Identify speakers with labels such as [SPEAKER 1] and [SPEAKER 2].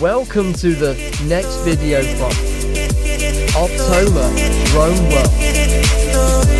[SPEAKER 1] Welcome to the next video from Optoma Rome World.